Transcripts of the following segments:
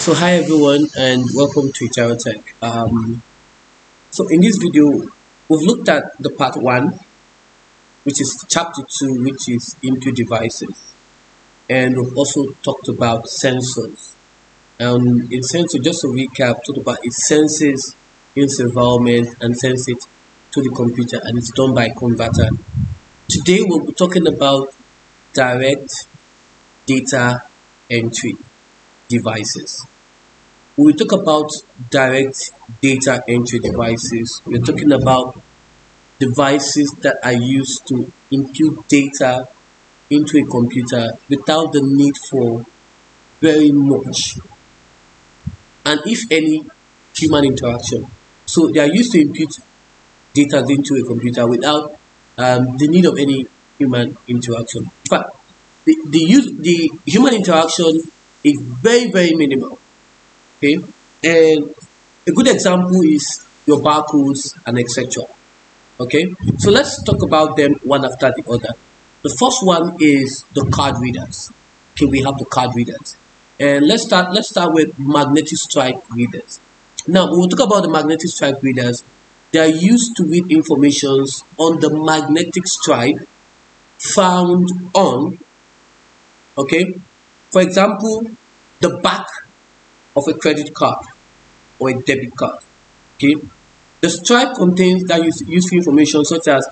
So hi everyone and welcome to Tech. Um, so in this video, we've looked at the part one, which is chapter two, which is into devices, and we've also talked about sensors. And in sensor, just to recap, talked about it senses its environment and sends it to the computer, and it's done by a converter. Today we'll be talking about direct data entry devices. When we talk about direct data entry devices, we're talking about devices that are used to input data into a computer without the need for very much and if any human interaction. So they are used to input data into a computer without um, the need of any human interaction. But the, the, the human interaction is very, very minimal. Okay, and a good example is your barcodes and etc. Okay, so let's talk about them one after the other. The first one is the card readers. Okay, we have the card readers, and let's start. Let's start with magnetic stripe readers. Now, when we talk about the magnetic stripe readers, they are used to read informations on the magnetic stripe found on. Okay, for example, the back of a credit card or a debit card. Okay, the stripe contains that useful information such as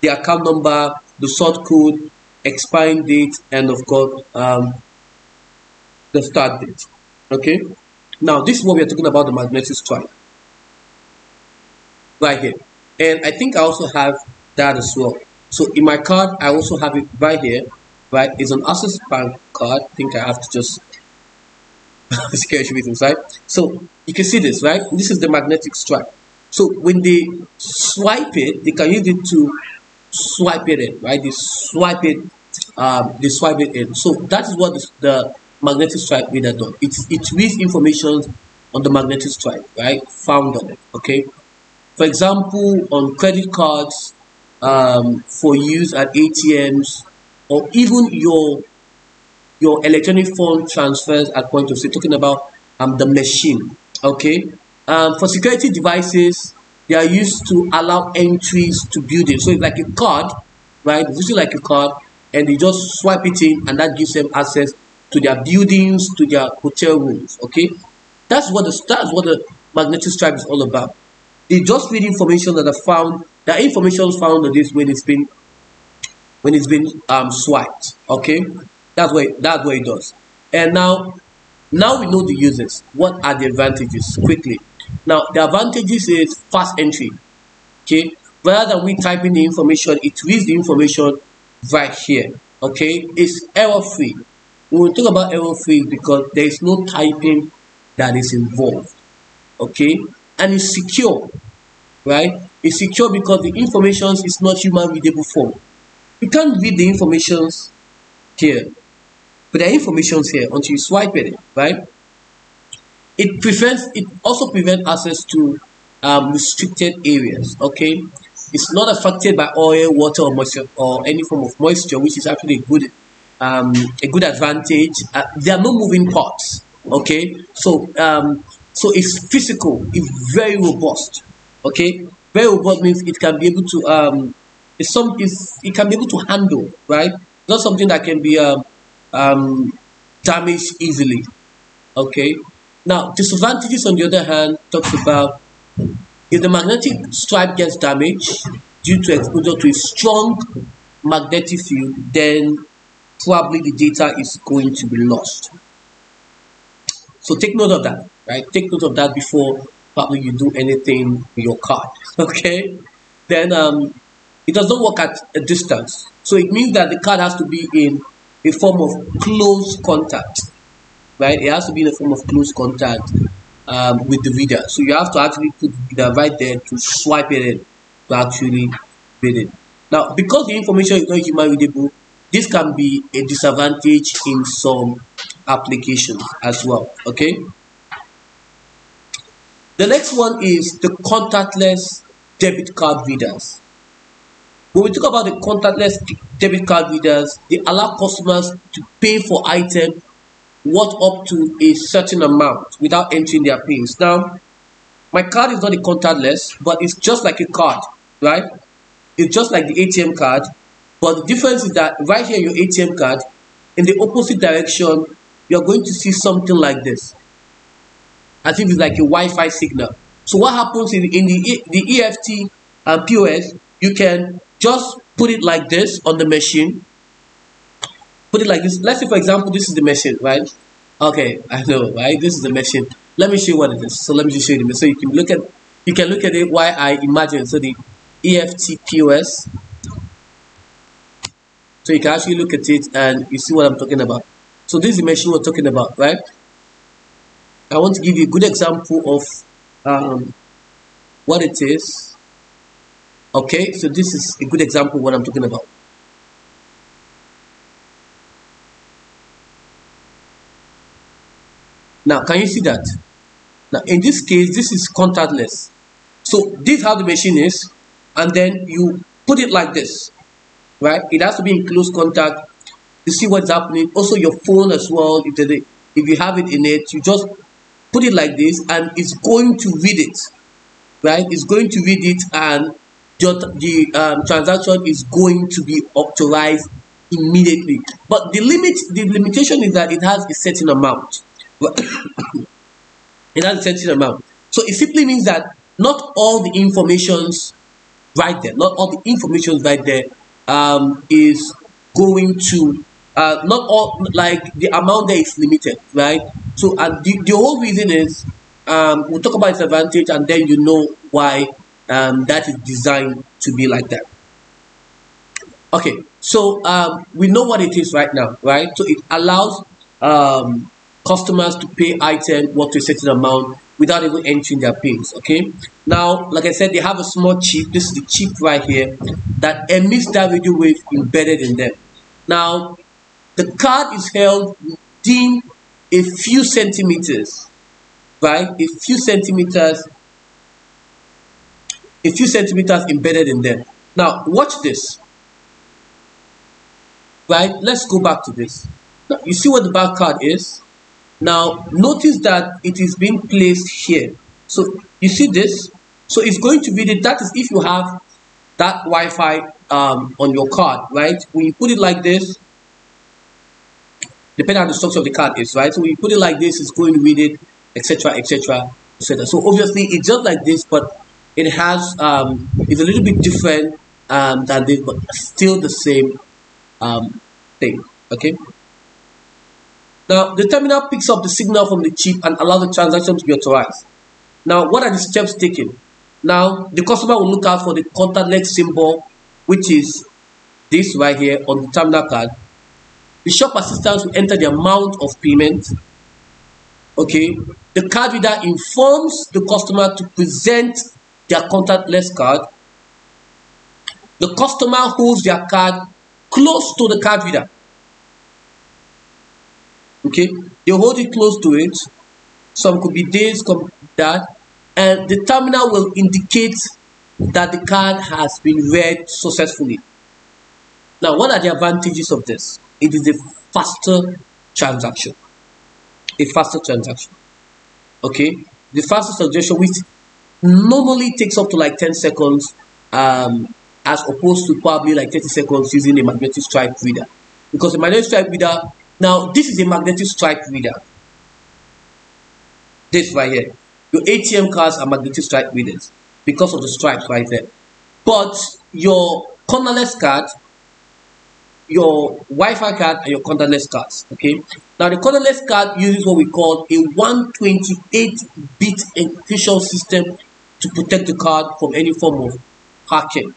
the account number, the sort code, expiring date, and of course um, the start date. Okay, now this is what we are talking about the magnetic stripe right here, and I think I also have that as well. So in my card, I also have it right here. Right, it's an Access Bank card. I think I have to just security reasons, right? So you can see this, right? This is the magnetic stripe. So when they swipe it, they can use it to swipe it in, right? They swipe it, um, they swipe it in. So that is what the magnetic stripe reader does. It, it reads information on the magnetic stripe, right? Found on it, okay? For example, on credit cards, um, for use at ATMs, or even your your electronic fund transfers at point of sale, talking about um, the machine. Okay. Um, for security devices, they are used to allow entries to buildings. So it's like a card, right? It's like a card, and they just swipe it in, and that gives them access to their buildings, to their hotel rooms. Okay, that's what the that's what the magnetic stripe is all about. They just read information that are found. The information is found on this when it's been when it's been um swiped. Okay, that's what that's what it does. And now, now we know the uses. What are the advantages? Quickly. Now the advantages is fast entry. Okay, rather than we typing the information, it reads the information right here. Okay, it's error free. When we talk about error free because there is no typing that is involved. Okay, and it's secure, right? It's secure because the information is not human readable form. You can't read the informations here but the information here until you swipe it, right? It prevents, it also prevents access to um, restricted areas, okay? It's not affected by oil, water, or moisture, or any form of moisture, which is actually a good, um, a good advantage. Uh, there are no moving parts, okay? So, um, so it's physical, it's very robust, okay? Very robust means it can be able to, um, it's some, it's, it can be able to handle, right? Not something that can be um, um, damaged easily. Okay. Now, disadvantages on the other hand talks about if the magnetic stripe gets damaged due to exposure to a strong magnetic field, then probably the data is going to be lost. So take note of that, right? Take note of that before probably you do anything with your card. Okay. Then um, it doesn't work at a distance. So it means that the card has to be in a form of close contact, right? It has to be in a form of close contact um, with the reader. So you have to actually put the reader right there to swipe it in to actually read it. Now, because the information is not human readable, this can be a disadvantage in some applications as well. Okay. The next one is the contactless debit card readers. When we talk about the contactless debit card readers, they allow customers to pay for items worth up to a certain amount without entering their pins. Now, my card is not a contactless, but it's just like a card, right? It's just like the ATM card, but the difference is that right here, your ATM card, in the opposite direction, you're going to see something like this, as if it's like a Wi-Fi signal. So what happens in, in the, the EFT and POS, you can just put it like this on the machine, put it like this. Let's say, for example, this is the machine, right? Okay, I know, right? This is the machine. Let me show you what it is. So let me just show you. So you can look at you can look at it why I imagine. So the EFT POS. So you can actually look at it and you see what I'm talking about. So this is the machine we're talking about, right? I want to give you a good example of um, what it is. Okay, so this is a good example what I'm talking about. Now, can you see that? Now, in this case, this is contactless. So this is how the machine is, and then you put it like this, right? It has to be in close contact to see what's happening. Also, your phone as well. If the, if you have it in it, you just put it like this, and it's going to read it, right? It's going to read it, and the, the um, transaction is going to be authorized immediately. But the limit, the limitation is that it has a certain amount. it has a certain amount. So it simply means that not all the informations right there, not all the information right there um, is going to uh, not all like the amount there is limited, right? So and the, the whole reason is um, we'll talk about its advantage and then you know why um, that is designed to be like that. Okay, so um, we know what it is right now, right? So it allows um, customers to pay item what to a certain amount without even entering their pins okay now like i said they have a small chip this is the chip right here that emits that radio wave embedded in them now the card is held within a few centimeters right a few centimeters a few centimeters embedded in them now watch this right let's go back to this you see what the back card is now, notice that it is being placed here. So, you see this? So, it's going to be the, that is if you have that Wi-Fi um, on your card, right? When you put it like this, depending on the structure of the card is, right? So, when you put it like this, it's going to read it, etc., etc., etc. So, obviously, it's just like this, but it has, um, it's a little bit different um, than this, but still the same um, thing, okay? Now, the terminal picks up the signal from the chip and allows the transaction to be authorized. Now, what are the steps taken? Now, the customer will look out for the contactless symbol, which is this right here on the terminal card. The shop assistant will enter the amount of payment. Okay, the card reader informs the customer to present their contactless card. The customer holds their card close to the card reader. Okay? They hold it close to it. Some could be days come that. And the terminal will indicate that the card has been read successfully. Now what are the advantages of this? It is a faster transaction. A faster transaction. Okay? The faster transaction which normally takes up to like 10 seconds um, as opposed to probably like 30 seconds using a magnetic stripe reader because the magnetic stripe reader now, this is a magnetic stripe reader. This right here. Your ATM cards are magnetic stripe readers because of the stripes right there. But your cornerless card, your Wi-Fi card, and your contactless cards. Okay. Now the contactless card uses what we call a 128-bit encryption system to protect the card from any form of hacking.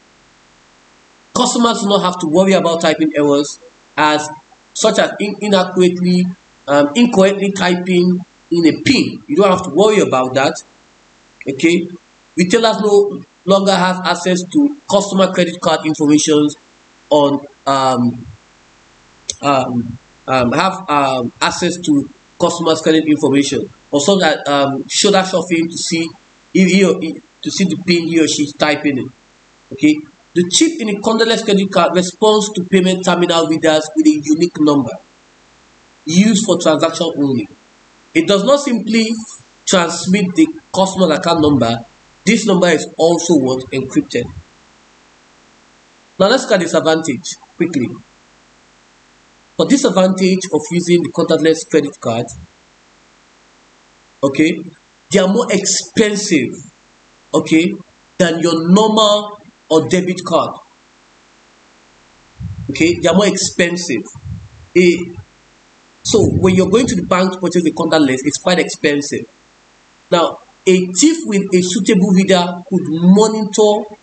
Customers do not have to worry about typing errors as such as in inaccurately, um, incorrectly typing in a PIN. You don't have to worry about that. Okay. Retailers no longer have access to customer credit card information on um, um, um, have um, access to customers credit information or so that um, shoulder surfing to see or he, to see the pin he or she is typing in. Okay, the chip in a contactless credit card responds to payment terminal readers with a unique number. used for transaction only. It does not simply transmit the customer's account number. This number is also what encrypted. Now let's look at disadvantage quickly. For disadvantage of using the contactless credit card, okay, they are more expensive, okay, than your normal or debit card. Okay, they are more expensive. A, so when you're going to the bank to purchase the contactless, it's quite expensive. Now, a thief with a suitable reader could monitor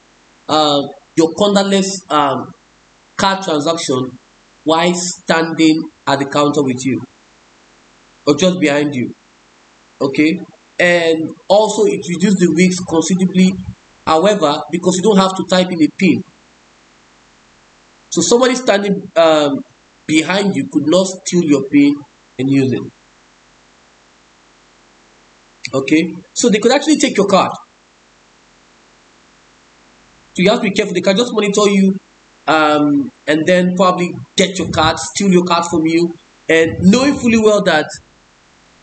uh, your contactless um, card transaction while standing at the counter with you or just behind you. Okay, and also it reduces the risk considerably. However, because you don't have to type in a pin, so somebody standing um, behind you could not steal your pin and use it. Okay, so they could actually take your card. So you have to be careful. They can just monitor you um, and then probably get your card, steal your card from you, and knowing fully well that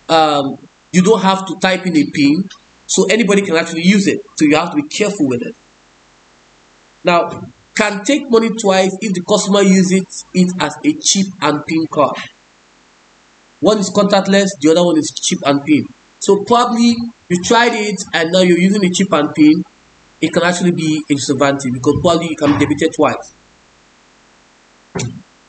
um, you don't have to type in a pin, so anybody can actually use it. So you have to be careful with it. Now, can take money twice if the customer uses it as a chip and pin card. One is contactless, the other one is chip and pin. So probably you tried it and now you're using a chip and pin, it can actually be a disadvantage because probably you can debit it twice.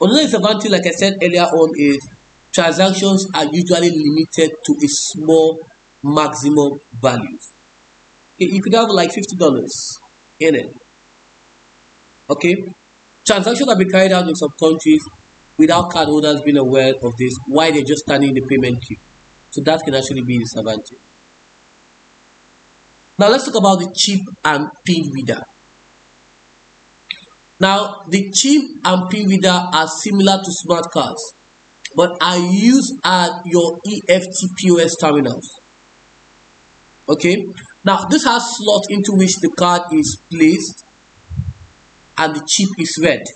Another disadvantage, like I said earlier on, is transactions are usually limited to a small maximum value. You could have like $50 in it. Okay? Transactions have been carried out in some countries without cardholders being aware of this Why they're just standing in the payment queue. So that can actually be a disadvantage. Now let's talk about the chip and pin reader. Now the chip and pin reader are similar to smart cards but are used at uh, your EFT POS terminals. Okay, now this has slot into which the card is placed and the chip is read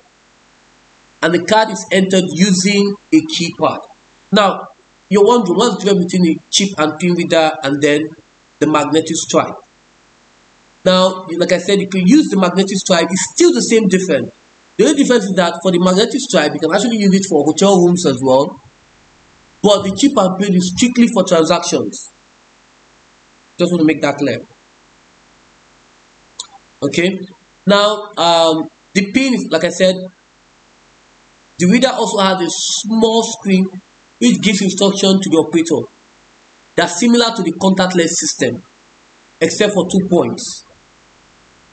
and the card is entered using a keypad. Now, you're wondering what's the difference between a chip and pin reader and then the magnetic stripe. Now, like I said, you can use the magnetic stripe, it's still the same difference. The only difference is that for the magnetic stripe, you can actually use it for hotel rooms as well. But the chip and pin is strictly for transactions. Just want to make that clear. Okay. Now, um, the pin like I said, the reader also has a small screen which gives instruction to the operator. That's similar to the contactless system, except for two points.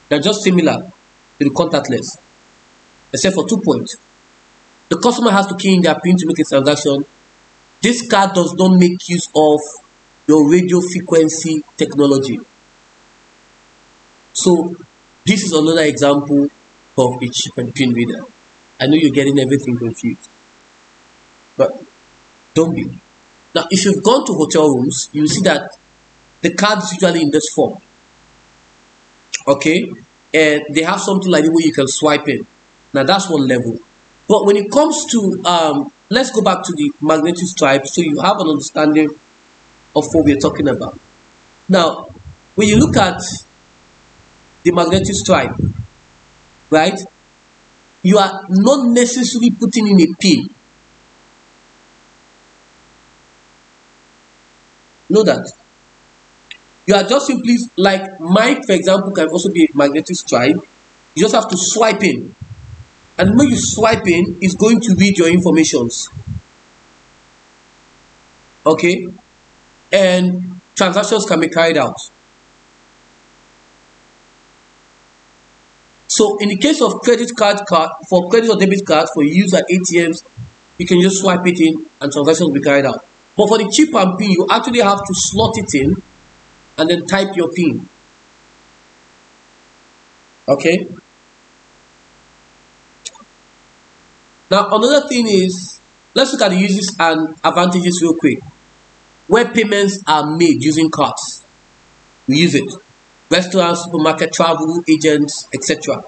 They're just similar to the contactless except for two points. The customer has to key in their PIN to make a transaction. This card does not make use of your radio frequency technology. So this is another example of a chip and pin reader. I know you're getting everything confused, but don't be. Now, if you've gone to hotel rooms, you see that the card is usually in this form. Okay, and they have something like the way you can swipe in. Now that's one level. But when it comes to, um, let's go back to the magnetic stripe so you have an understanding of what we're talking about. Now, when you look at the magnetic stripe, right, you are not necessarily putting in a pin. Know that. You are just simply, like Mike, for example, can also be a magnetic stripe. You just have to swipe in and when you swipe in it's going to read your informations. Okay? And transactions can be carried out. So in the case of credit card card for credit or debit cards for use at atms you can just swipe it in and transactions will be carried out. But for the chip and pin you actually have to slot it in and then type your pin. Okay Now, another thing is, let's look at the uses and advantages real quick. Where payments are made using cards, we use it. Restaurants, supermarket, travel agents, etc.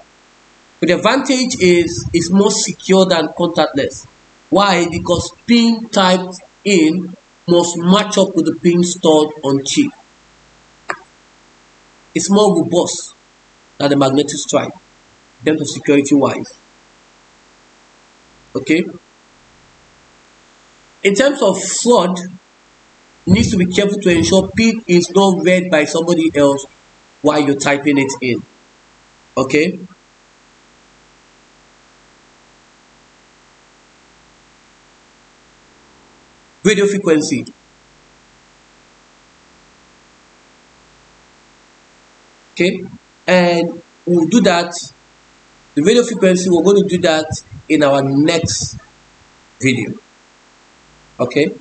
But the advantage is it's more secure than contactless. Why? Because pin typed in must match up with the pin stored on chip. It's more robust than the magnetic stripe in terms of security wise. Okay. In terms of fraud, needs to be careful to ensure pin is not read by somebody else while you're typing it in. Okay. radio frequency okay and we'll do that the radio frequency we're going to do that in our next video. Okay